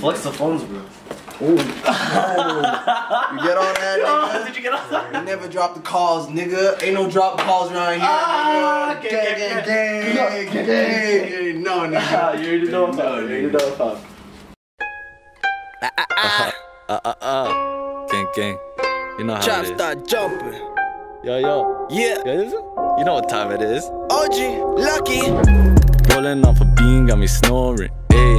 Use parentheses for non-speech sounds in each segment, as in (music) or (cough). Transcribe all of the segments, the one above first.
Flex the phones, bro. Ooh. (laughs) you get on that, nigga? Did you get on that? You never drop the calls, nigga. Ain't no drop calls around here. Ah, nigga. gang, gang, gang, gang, gang, gang, gang. No, Ah, (laughs) you already know what's No, up. You already nigga. know what's up. Uh uh uh. Gang gang. You know how Trap it is. start jumping. Yo yo. Yeah, Yo, is it? You know what time it is. OG, lucky. Rolling off a bean got me snoring. Ayy.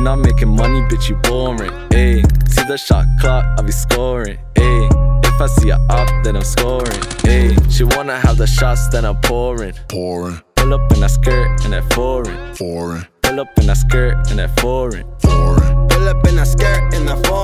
You not making money, bitch, you boring. Ayy. See the shot clock, I be scoring. Ayy. If I see a up, then I'm scoring. Ayy. She wanna have the shots, then I'm pouring. Pouring, Pull up in that skirt and that foreign. foreign, Pull up in that skirt and that foreign. foreign. Pull up in a skirt in the foreign.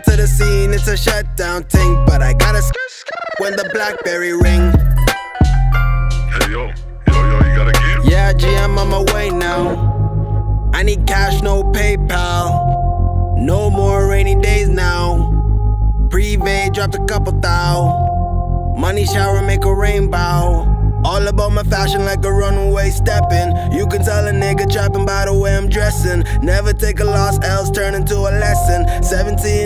Up to the scene, it's a shutdown thing. But I gotta sk- when the Blackberry ring. Hey yo, yo yo, you gotta give. Yeah, G, I'm on my way now. I need cash, no PayPal. No more rainy days now. Prevay dropped a couple thou. Money shower make a rainbow. All about my fashion like a runaway stepping. You can tell a nigga trapping by the way I'm dressing. Never take a loss, else turn into a lesson. 17 in a beam,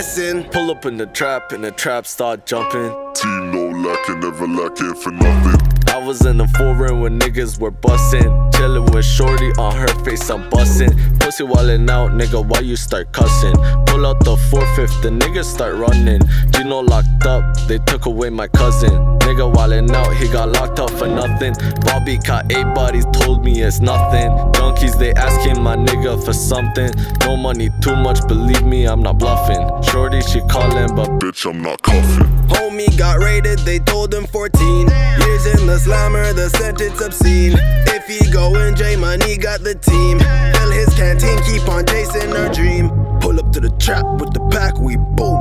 Pull up in the trap and the trap start jumping. Team no lacking, never lacking for nothing. I was in the foreign when niggas were bussin'. Chillin' with Shorty on her face, I'm bussin'. Pussy wallin' out, nigga, why you start cussin'? Pull out the 4-5, the niggas start running. Gino locked up, they took away my cousin. Nigga wallin' out, he got locked up for nothing. Bobby caught eight bodies, told me it's nothing. Junkies, they asking my nigga for something. No money, too much, believe me, I'm not bluffing. Shorty, she callin', but Bitch, I'm not cuffing. Homie got raided, they told him 14 years in the slammer, the sentence obscene. If he go in, J Money got the team. Fill his canteen, keep on chasing our dream. Pull up to the trap with the pack, we booming.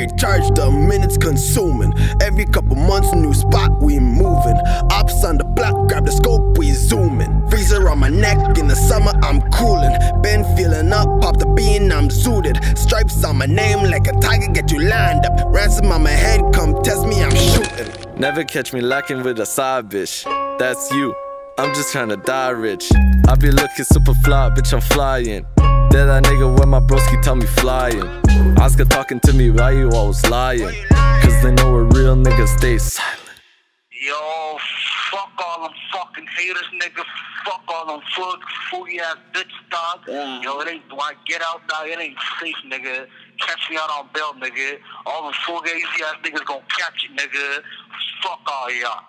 Blackberry charged, the minutes consuming. Every couple months, new spot, we moving. Ops on the block, grab the scope, we zooming. Freezer on my neck, in the summer, I'm cooling. Been feeling up, pop the bean, I'm suited. Stripes on my name like a tiger, get you lined up. Ransom on my head, come test me, I'm shooting. Never catch me lacking with a side bitch. That's you. I'm just tryna die rich. I be looking super fly, bitch, I'm flying. That that nigga when my broski tell me flying. Oscar talking to me, why you always lying? Cause they know a real nigga stay silent. Yo, fuck all them fucking haters, nigga. Fuck all them fuck, fooey ass bitch dog. Yo, it ain't, when I get out now, it ain't safe, nigga. Catch me out on bail, nigga. All them fugazi ass niggas gonna catch you, nigga. Fuck all y'all.